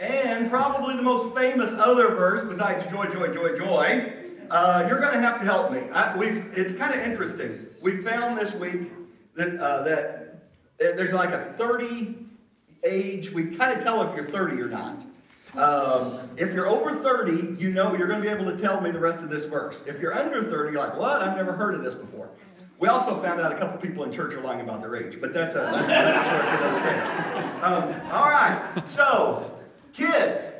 and probably the most famous other verse besides joy, joy, joy, joy, uh, you're going to have to help me. I, we've, it's kind of interesting. We found this week that, uh, that there's like a 30 age, we kind of tell if you're 30 or not. Um, if you're over 30, you know you're going to be able to tell me the rest of this verse. If you're under 30, you're like, what? I've never heard of this before. We also found out a couple people in church are lying about their age, but that's a that's, that's. Um, all right, so kids,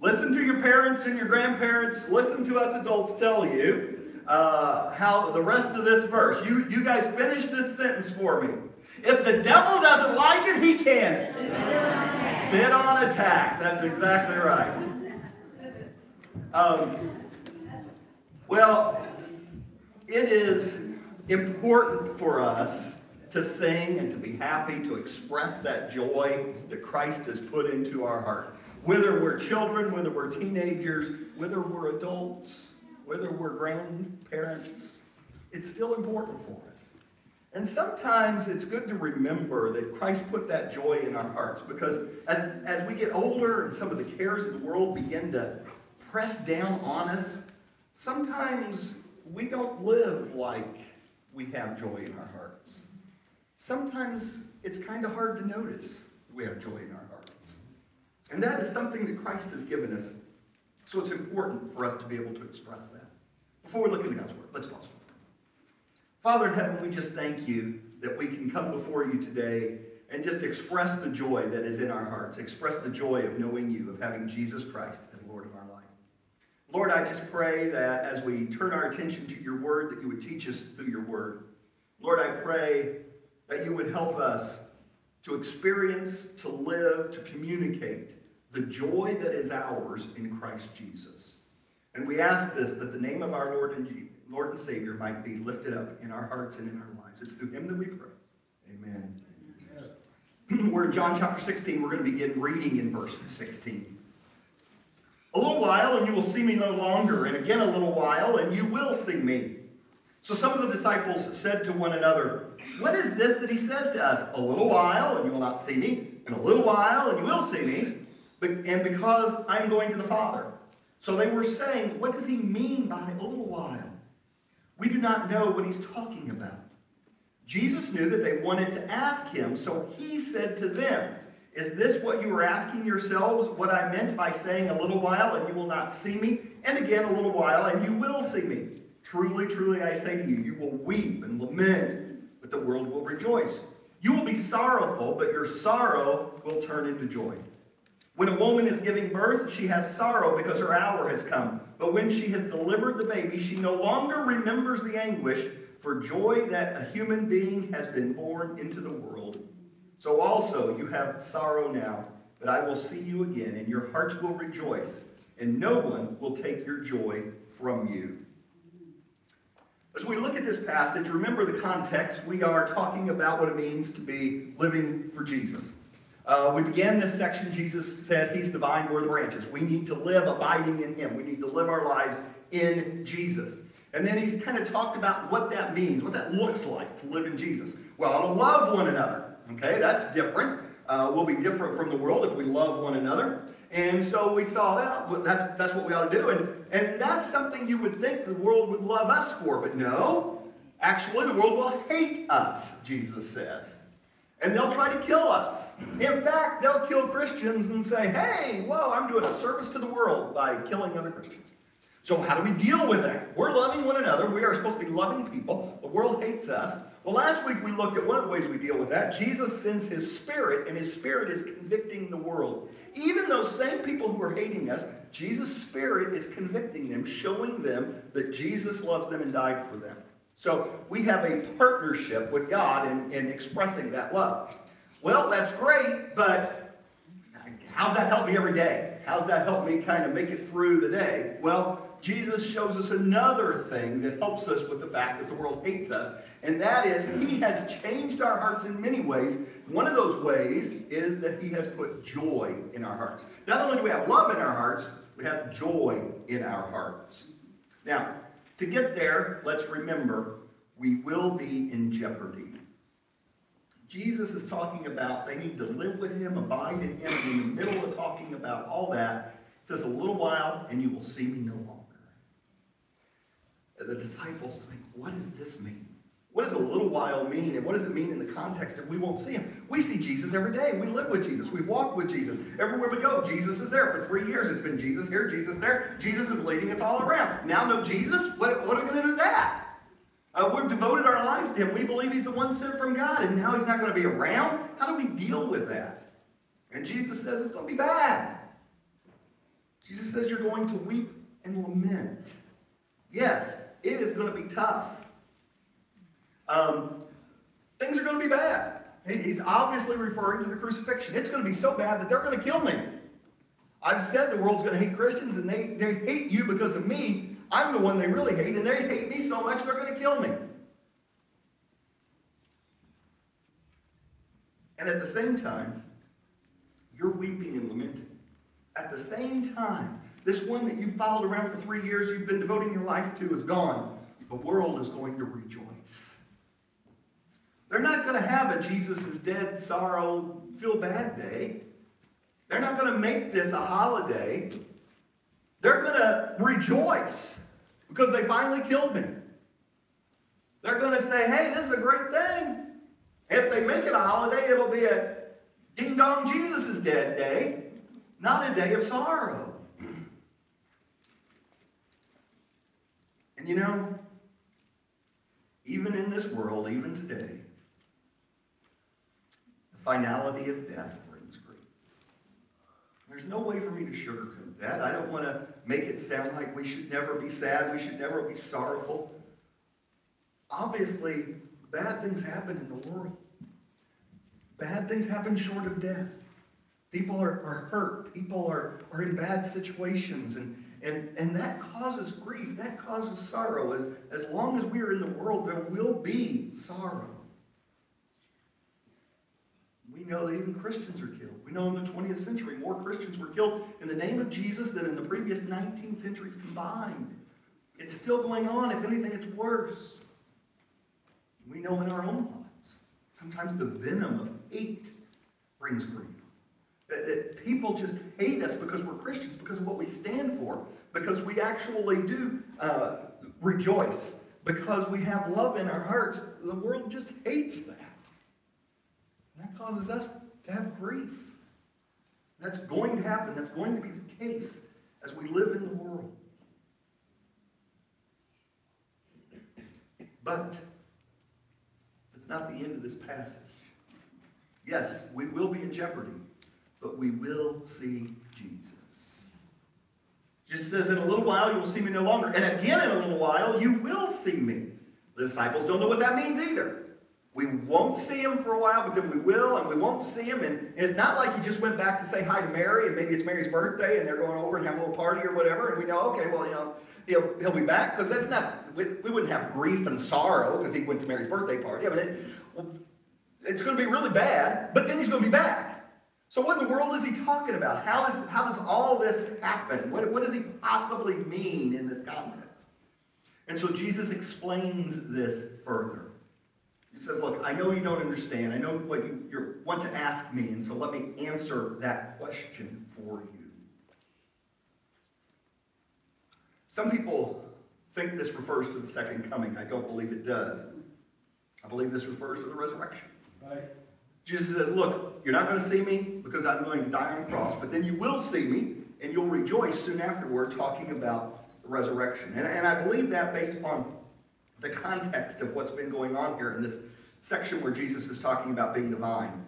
listen to your parents and your grandparents. Listen to us adults tell you uh, how the rest of this verse. You you guys finish this sentence for me. If the devil doesn't like it, he can. Sit on attack. That's exactly right. Um, well, it is important for us to sing and to be happy, to express that joy that Christ has put into our heart. Whether we're children, whether we're teenagers, whether we're adults, whether we're grandparents, it's still important for us. And sometimes it's good to remember that Christ put that joy in our hearts because as, as we get older and some of the cares of the world begin to press down on us, sometimes we don't live like we have joy in our hearts. Sometimes it's kind of hard to notice we have joy in our hearts. And that is something that Christ has given us. So it's important for us to be able to express that. Before we look into God's Word, let's pause. Father in heaven, we just thank you that we can come before you today and just express the joy that is in our hearts, express the joy of knowing you, of having Jesus Christ as Lord of our life. Lord, I just pray that as we turn our attention to your word, that you would teach us through your word. Lord, I pray that you would help us to experience, to live, to communicate the joy that is ours in Christ Jesus. And we ask this that the name of our Lord and Lord and Savior might be lifted up in our hearts and in our lives. It's through him that we pray. Amen. Amen. We're in John chapter 16. We're going to begin reading in verse 16. A little while, and you will see me no longer, and again a little while, and you will see me. So some of the disciples said to one another, What is this that he says to us? A little while, and you will not see me, and a little while, and you will see me, and because I'm going to the Father. So they were saying, What does he mean by a little while? We do not know what he's talking about. Jesus knew that they wanted to ask him, so he said to them, Is this what you were asking yourselves? What I meant by saying a little while and you will not see me, and again a little while and you will see me? Truly, truly, I say to you, you will weep and lament, but the world will rejoice. You will be sorrowful, but your sorrow will turn into joy. When a woman is giving birth, she has sorrow because her hour has come. But when she has delivered the baby, she no longer remembers the anguish for joy that a human being has been born into the world. So also you have sorrow now, but I will see you again, and your hearts will rejoice, and no one will take your joy from you. As we look at this passage, remember the context. We are talking about what it means to be living for Jesus. Uh, we began this section, Jesus said he's the vine, we're the branches. We need to live abiding in him. We need to live our lives in Jesus. And then he's kind of talked about what that means, what that looks like to live in Jesus. Well, to love one another. Okay, that's different. Uh, we'll be different from the world if we love one another. And so we saw that. That's, that's what we ought to do. And, and that's something you would think the world would love us for. But no, actually, the world will hate us, Jesus says and they'll try to kill us. In fact, they'll kill Christians and say, hey, whoa, I'm doing a service to the world by killing other Christians. So, how do we deal with that? We're loving one another. We are supposed to be loving people. The world hates us. Well, last week we looked at one of the ways we deal with that. Jesus sends his spirit, and his spirit is convicting the world. Even those same people who are hating us, Jesus' spirit is convicting them, showing them that Jesus loves them and died for them. So we have a partnership with God in, in expressing that love. Well, that's great, but how's that help me every day? How's that help me kind of make it through the day? Well, Jesus shows us another thing that helps us with the fact that the world hates us, and that is He has changed our hearts in many ways. One of those ways is that He has put joy in our hearts. Not only do we have love in our hearts, we have joy in our hearts. Now, to get there, let's remember we will be in jeopardy. Jesus is talking about they need to live with him, abide in him, in the middle of talking about all that. Says, a little while, and you will see me no longer. The disciples think, what does this mean? What does a little while mean? And what does it mean in the context of we won't see him? We see Jesus every day. We live with Jesus. We've walked with Jesus. Everywhere we go, Jesus is there. For three years, it's been Jesus here, Jesus there. Jesus is leading us all around. Now, no Jesus? What, what are we going to do that? Uh, we've devoted our lives to him. We believe he's the one sent from God, and now he's not going to be around. How do we deal with that? And Jesus says it's going to be bad. Jesus says you're going to weep and lament. Yes, it is going to be tough. Um, things are going to be bad. He's obviously referring to the crucifixion. It's going to be so bad that they're going to kill me. I've said the world's going to hate Christians, and they, they hate you because of me. I'm the one they really hate, and they hate me so much they're going to kill me. And at the same time, you're weeping and lamenting. At the same time, this one that you followed around for three years, you've been devoting your life to, is gone. The world is going to rejoice. They're not going to have a Jesus is dead, sorrow, feel bad day. They're not going to make this a holiday. They're going to rejoice because they finally killed me. They're going to say, hey, this is a great thing. If they make it a holiday, it'll be a ding dong Jesus is dead day, not a day of sorrow. And you know, even in this world, even today, the finality of death. There's no way for me to sugarcoat that. I don't want to make it sound like we should never be sad, we should never be sorrowful. Obviously, bad things happen in the world. Bad things happen short of death. People are, are hurt. People are, are in bad situations. And, and, and that causes grief. That causes sorrow. As, as long as we are in the world, there will be sorrow. We know that even Christians are killed. We know in the 20th century, more Christians were killed in the name of Jesus than in the previous 19 centuries combined. It's still going on. If anything, it's worse. We know in our own lives. Sometimes the venom of hate brings grief. That, that people just hate us because we're Christians, because of what we stand for, because we actually do uh, rejoice, because we have love in our hearts. The world just hates that. Causes us to have grief. That's going to happen. That's going to be the case as we live in the world. But it's not the end of this passage. Yes, we will be in jeopardy, but we will see Jesus. Jesus says, In a little while you will see me no longer. And again, in a little while, you will see me. The disciples don't know what that means either. We won't see him for a while, but then we will, and we won't see him. And it's not like he just went back to say hi to Mary, and maybe it's Mary's birthday, and they're going over and have a little party or whatever, and we know, okay, well, you know, he'll, he'll be back, because that's not, we, we, wouldn't have grief and sorrow because he went to Mary's birthday party. I mean, it, well, it's going to be really bad, but then he's going to be back. So what in the world is he talking about? How does, how does all this happen? What, what does he possibly mean in this context? And so Jesus explains this further. He says, look, I know you don't understand. I know what you you want to ask me, and so let me answer that question for you. Some people think this refers to the second coming. I don't believe it does. I believe this refers to the resurrection. Right. Jesus says, Look, you're not going to see me because I'm going to die on the cross, but then you will see me and you'll rejoice soon afterward, talking about the resurrection. And, and I believe that based upon the context of what's been going on here in this section where Jesus is talking about being the vine.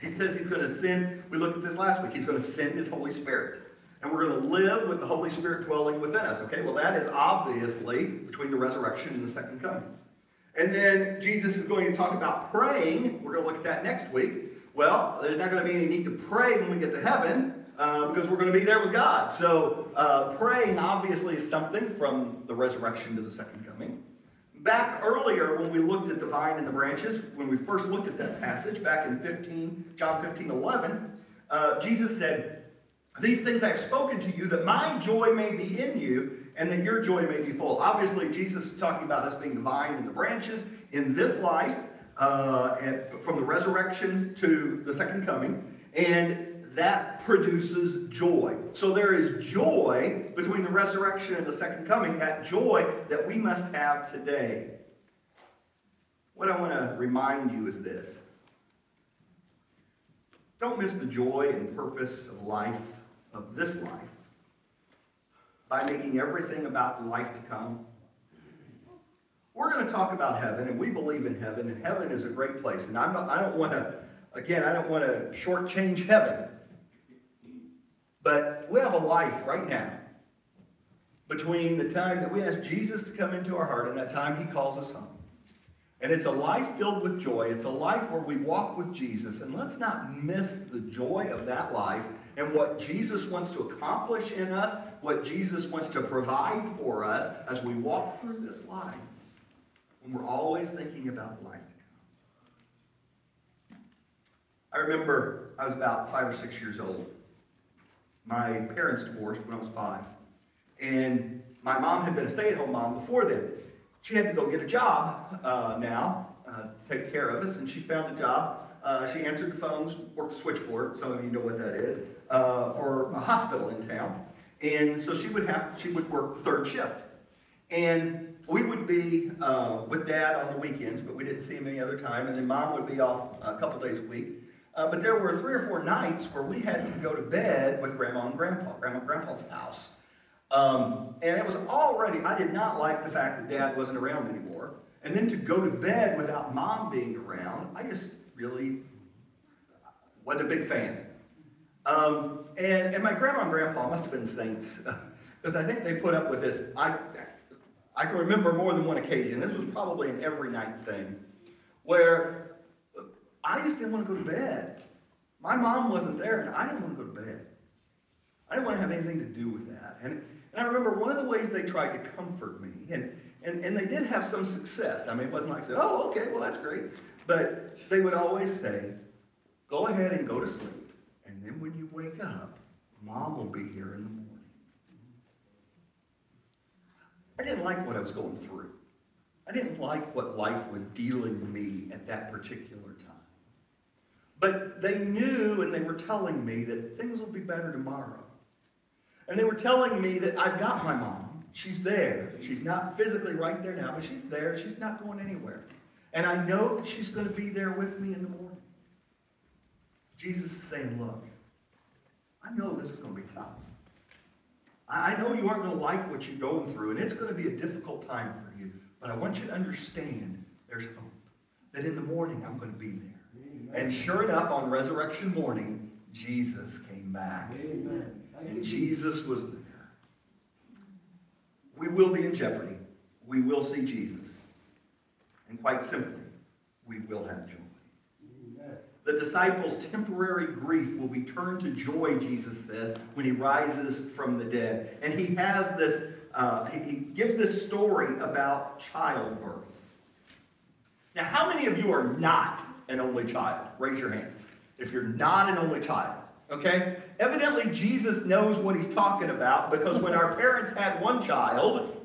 He says he's going to send, we looked at this last week, he's going to send his Holy Spirit. And we're going to live with the Holy Spirit dwelling within us. Okay, well, that is obviously between the resurrection and the second coming. And then Jesus is going to talk about praying. We're going to look at that next week. Well, there's not going to be any need to pray when we get to heaven uh, because we're going to be there with God. So, uh, praying obviously is something from the resurrection to the second coming. Back earlier, when we looked at the vine and the branches, when we first looked at that passage, back in 15, John 15, 11, uh, Jesus said, These things I have spoken to you, that my joy may be in you, and that your joy may be full. Obviously, Jesus is talking about us being the vine and the branches in this life, uh, from the resurrection to the second coming. And that produces joy. So there is joy between the resurrection and the second coming, that joy that we must have today. What I want to remind you is this don't miss the joy and purpose of life, of this life, by making everything about life to come. We're going to talk about heaven, and we believe in heaven, and heaven is a great place. And I'm not, I don't want to, again, I don't want to shortchange heaven. But we have a life right now between the time that we ask Jesus to come into our heart and that time he calls us home. And it's a life filled with joy. It's a life where we walk with Jesus. And let's not miss the joy of that life and what Jesus wants to accomplish in us, what Jesus wants to provide for us as we walk through this life. When we're always thinking about life. I remember I was about five or six years old. My parents divorced when I was five. And my mom had been a stay at home mom before then. She had to go get a job uh, now uh, to take care of us, and she found a job. Uh, she answered phones, worked the switchboard, some of you know what that is, uh, for a hospital in town. And so she would have, she would work third shift. And we would be uh, with dad on the weekends, but we didn't see him any other time. And then mom would be off a couple days a week. Uh, but there were three or four nights where we had to go to bed with Grandma and Grandpa, Grandma and Grandpa's house. Um, and it was already, I did not like the fact that Dad wasn't around anymore. And then to go to bed without Mom being around, I just really wasn't a big fan. Um, and, and my grandma and grandpa must have been saints, because I think they put up with this. I, I can remember more than one occasion, this was probably an every night thing, where I just didn't want to go to bed. My mom wasn't there, and I didn't want to go to bed. I didn't want to have anything to do with that. And, and I remember one of the ways they tried to comfort me, and, and, and they did have some success. I mean, it wasn't like I said, oh, okay, well, that's great. But they would always say, go ahead and go to sleep. And then when you wake up, mom will be here in the morning. I didn't like what I was going through. I didn't like what life was dealing me at that particular. But they knew and they were telling me that things will be better tomorrow. And they were telling me that I've got my mom. She's there. She's not physically right there now, but she's there. She's not going anywhere. And I know that she's going to be there with me in the morning. Jesus is saying, look, I know this is going to be tough. I know you aren't going to like what you're going through, and it's going to be a difficult time for you. But I want you to understand there's hope. That in the morning I'm going to be there. And sure enough, on resurrection morning, Jesus came back. Amen. And Jesus was there. We will be in jeopardy. We will see Jesus. And quite simply, we will have joy. Amen. The disciples' temporary grief will be turned to joy, Jesus says, when he rises from the dead. And he has this, uh, he gives this story about childbirth. Now, how many of you are not an only child? Raise your hand. If you're not an only child, okay? Evidently, Jesus knows what he's talking about because when our parents had one child,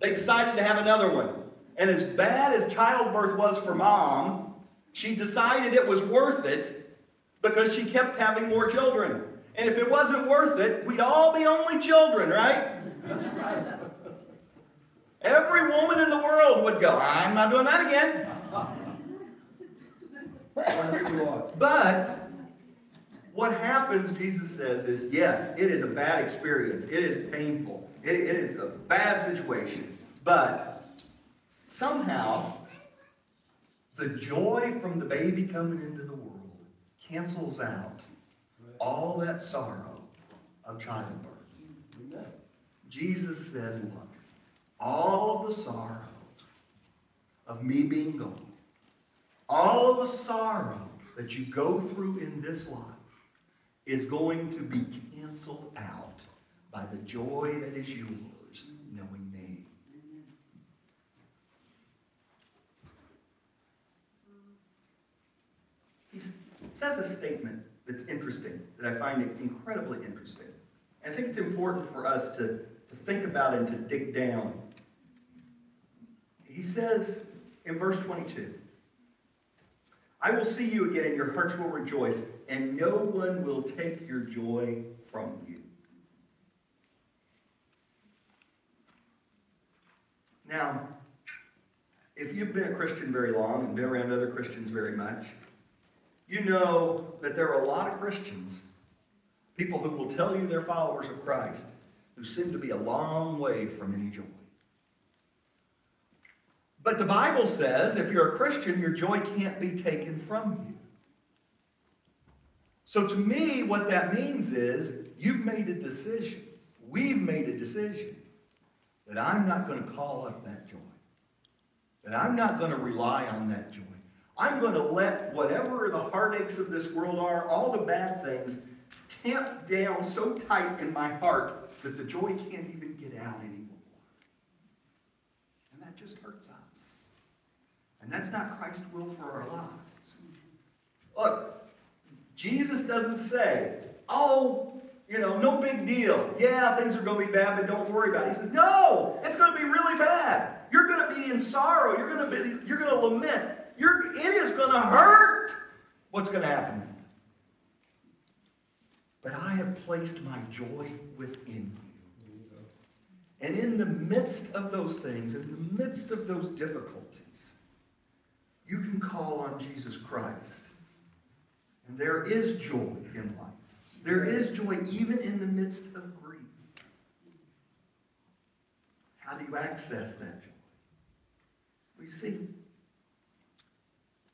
they decided to have another one. And as bad as childbirth was for mom, she decided it was worth it because she kept having more children. And if it wasn't worth it, we'd all be only children, right? Every woman in the world would go, I'm not doing that again. But what happens, Jesus says, is yes, it is a bad experience. It is painful. it, it is a bad situation. But somehow, the joy from the baby coming into the world cancels out all that sorrow of childbirth. Jesus says, look, all the sorrow of me being gone all of the sorrow that you go through in this life is going to be canceled out by the joy that is yours, knowing me. He says a statement that's interesting, that I find incredibly interesting. I think it's important for us to, to think about and to dig down. He says in verse 22, I will see you again, and your hearts will rejoice, and no one will take your joy from you. Now, if you've been a Christian very long and been around other Christians very much, you know that there are a lot of Christians, people who will tell you they're followers of Christ, who seem to be a long way from any joy. But the Bible says if you're a Christian, your joy can't be taken from you. So to me, what that means is you've made a decision. We've made a decision that I'm not going to call up that joy. That I'm not going to rely on that joy. I'm going to let whatever the heartaches of this world are, all the bad things, tamp down so tight in my heart that the joy can't even get out anymore. And that just hurts us. And that's not Christ's will for our lives. Look, Jesus doesn't say, oh, you know, no big deal. Yeah, things are going to be bad, but don't worry about it. He says, no, it's going to be really bad. You're going to be in sorrow. You're going to be, you're going to lament. You're, it is going to hurt. What's going to happen? But I have placed my joy within you. And in the midst of those things, in the midst of those difficulties, you can call on Jesus Christ. And there is joy in life. There is joy even in the midst of grief. How do you access that joy? Well, you see,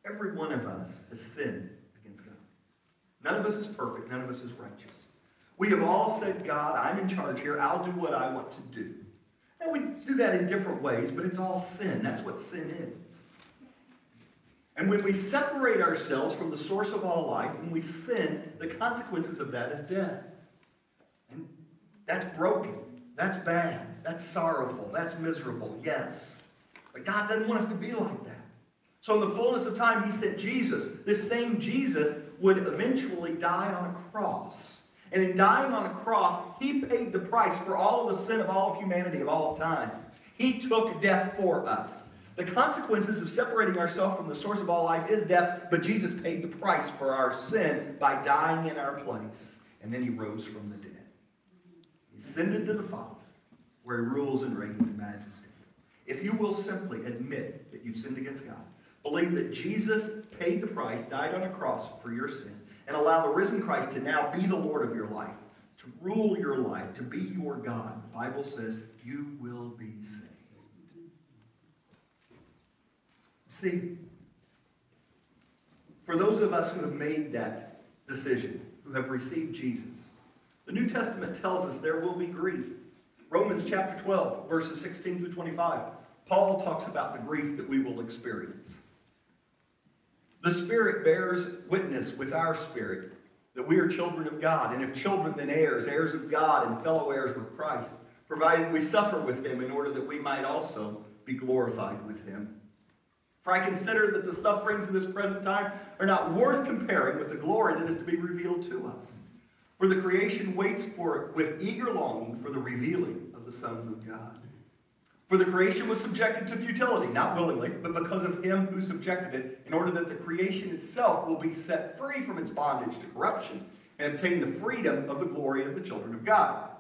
every one of us has sinned against God. None of us is perfect. None of us is righteous. We have all said, God, I'm in charge here. I'll do what I want to do. And we do that in different ways, but it's all sin. That's what sin is. And when we separate ourselves from the source of all life, when we sin, the consequences of that is death. And that's broken. That's bad. That's sorrowful. That's miserable. Yes. But God doesn't want us to be like that. So, in the fullness of time, He sent Jesus. This same Jesus would eventually die on a cross. And in dying on a cross, He paid the price for all of the sin of all of humanity of all of time. He took death for us. The consequences of separating ourselves from the source of all life is death, but Jesus paid the price for our sin by dying in our place. And then he rose from the dead. He ascended to the Father, where he rules and reigns in majesty. If you will simply admit that you've sinned against God, believe that Jesus paid the price, died on a cross for your sin, and allow the risen Christ to now be the Lord of your life, to rule your life, to be your God, the Bible says you will be saved. See, for those of us who have made that decision, who have received Jesus, the New Testament tells us there will be grief. Romans chapter 12, verses 16 through 25, Paul talks about the grief that we will experience. The Spirit bears witness with our spirit that we are children of God, and if children, then heirs, heirs of God, and fellow heirs with Christ, provided we suffer with him in order that we might also be glorified with him. For I consider that the sufferings of this present time are not worth comparing with the glory that is to be revealed to us. For the creation waits for it with eager longing for the revealing of the sons of God. For the creation was subjected to futility, not willingly, but because of him who subjected it, in order that the creation itself will be set free from its bondage to corruption and obtain the freedom of the glory of the children of God.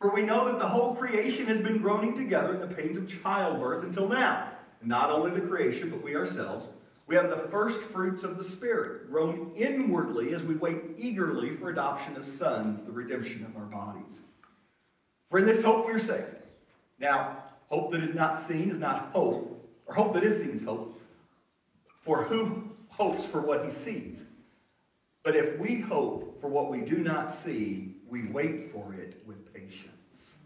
For we know that the whole creation has been groaning together in the pains of childbirth until now not only the creation, but we ourselves, we have the first fruits of the Spirit, growing inwardly as we wait eagerly for adoption as sons, the redemption of our bodies. For in this hope we are saved. Now, hope that is not seen is not hope, or hope that is seen is hope. For who hopes for what he sees? But if we hope for what we do not see, we wait for it with patience.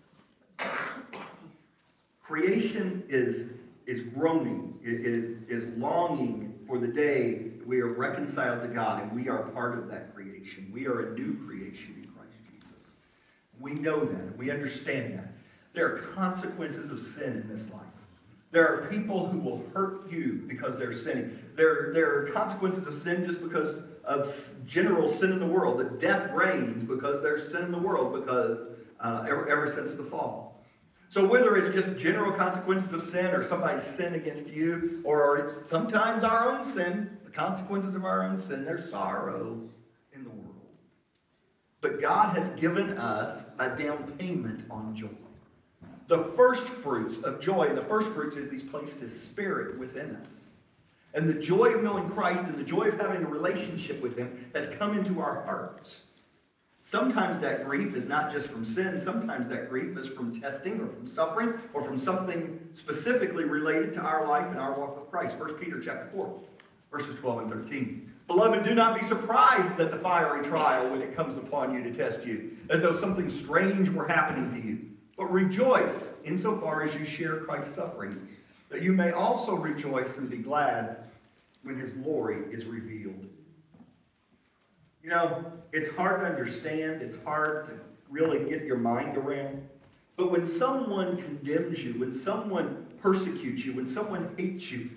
Creation is is groaning, is, is longing for the day we are reconciled to God and we are part of that creation. We are a new creation in Christ Jesus. We know that. We understand that. There are consequences of sin in this life. There are people who will hurt you because they're sinning. There, there are consequences of sin just because of general sin in the world. That death reigns because there's sin in the world because uh, ever, ever since the fall. So whether it's just general consequences of sin or somebody's sin against you, or sometimes our own sin, the consequences of our own sin, there's sorrow in the world. But God has given us a down payment on joy. The first fruits of joy, and the first fruits is He's placed His Spirit within us. And the joy of knowing Christ and the joy of having a relationship with Him has come into our hearts. Sometimes that grief is not just from sin, sometimes that grief is from testing or from suffering or from something specifically related to our life and our walk with Christ. 1 Peter chapter 4, verses 12 and 13. Beloved, do not be surprised that the fiery trial when it comes upon you to test you, as though something strange were happening to you. But rejoice insofar as you share Christ's sufferings, that you may also rejoice and be glad when his glory is revealed. You know, it's hard to understand, it's hard to really get your mind around. But when someone condemns you, when someone persecutes you, when someone hates you,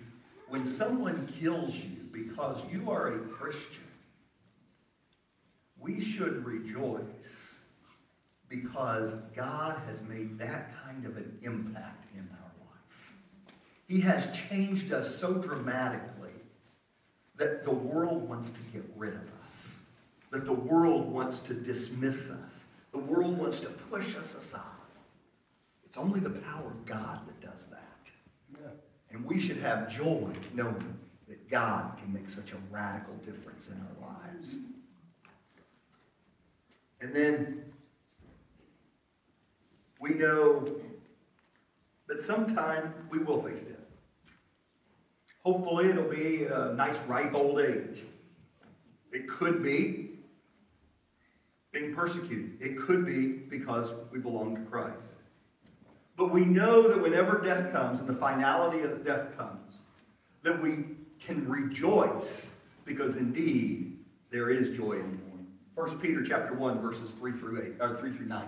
when someone kills you because you are a Christian, we should rejoice because God has made that kind of an impact in our life. He has changed us so dramatically that the world wants to get rid of us, that the world wants to dismiss us, the world wants to push us aside. It's only the power of God that does that. Yeah. And we should have joy knowing that God can make such a radical difference in our lives. And then we know that sometime we will face death. Hopefully, it'll be a nice, ripe old age. It could be being persecuted. It could be because we belong to Christ. But we know that whenever death comes and the finality of death comes, that we can rejoice because indeed there is joy in the morning. 1 Peter chapter 1, verses 3 through 8, or 3 through 9.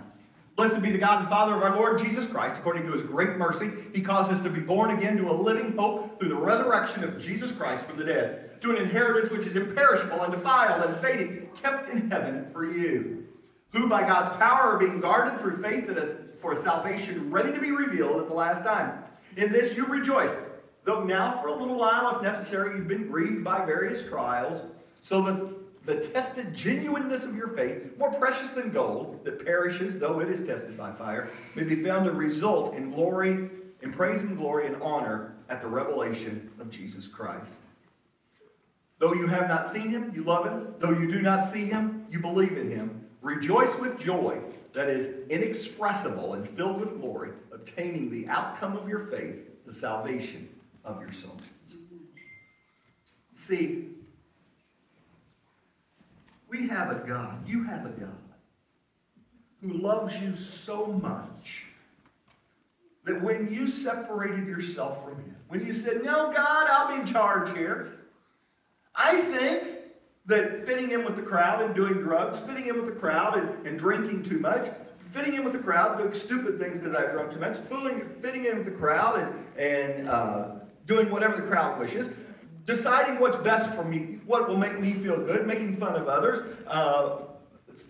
Blessed be the God and Father of our Lord Jesus Christ. According to his great mercy, he caused us to be born again to a living hope through the resurrection of Jesus Christ from the dead, to an inheritance which is imperishable, undefiled, and fading, kept in heaven for you, who by God's power are being guarded through faith for salvation ready to be revealed at the last time. In this you rejoice, though now for a little while, if necessary, you've been grieved by various trials, so that the tested genuineness of your faith, more precious than gold that perishes though it is tested by fire, may be found to result in glory, in praise and glory and honor at the revelation of Jesus Christ. Though you have not seen him, you love him. Though you do not see him, you believe in him. Rejoice with joy that is inexpressible and filled with glory, obtaining the outcome of your faith, the salvation of your souls. See, we have a God, you have a God, who loves you so much that when you separated yourself from Him, when you said, No, God, I'll be in charge here, I think that fitting in with the crowd and doing drugs, fitting in with the crowd and, and drinking too much, fitting in with the crowd, doing stupid things because I drunk too much, fitting, fitting in with the crowd and, and uh, doing whatever the crowd wishes, deciding what's best for me, what will make me feel good, making fun of others, uh,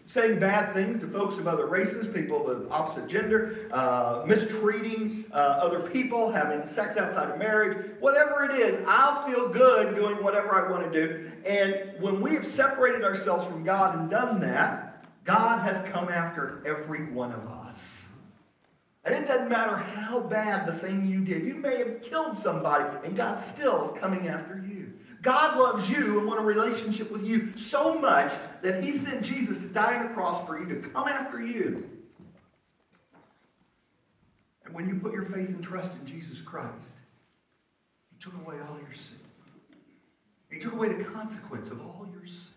saying bad things to folks of other races, people of the opposite gender, uh, mistreating uh, other people, having sex outside of marriage, whatever it is, I'll feel good doing whatever I want to do. And when we have separated ourselves from God and done that, God has come after every one of us. And it doesn't matter how bad the thing you did. You may have killed somebody, and God still is coming after you. God loves you and want a relationship with you so much that He sent Jesus to die on the cross for you to come after you. And when you put your faith and trust in Jesus Christ, He took away all your sin. He took away the consequence of all your sin.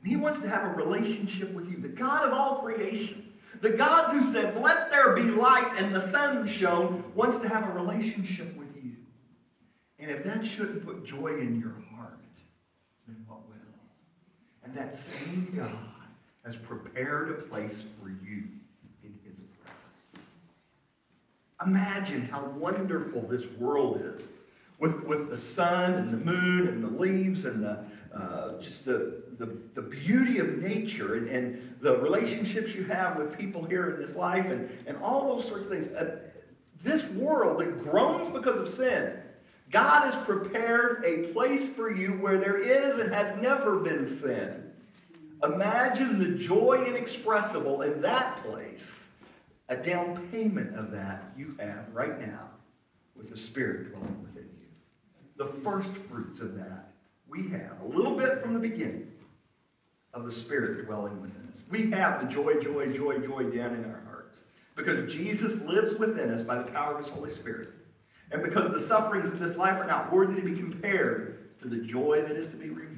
And He wants to have a relationship with you, the God of all creation. The God who said, Let there be light, and the sun shone, wants to have a relationship. And if that shouldn't put joy in your heart, then what will? And that same God has prepared a place for you in his presence. Imagine how wonderful this world is with, with the sun and the moon and the leaves and the, uh, just the, the, the, beauty of nature and, and, the relationships you have with people here in this life and, and all those sorts of things. Uh, this world that groans because of sin, God has prepared a place for you where there is and has never been sin. Imagine the joy inexpressible in that place. A down payment of that you have right now with the Spirit dwelling within you. The first fruits of that we have a little bit from the beginning of the Spirit dwelling within us. We have the joy, joy, joy, joy down in our hearts because Jesus lives within us by the power of His Holy Spirit. And because the sufferings of this life are not worthy to be compared to the joy that is to be revealed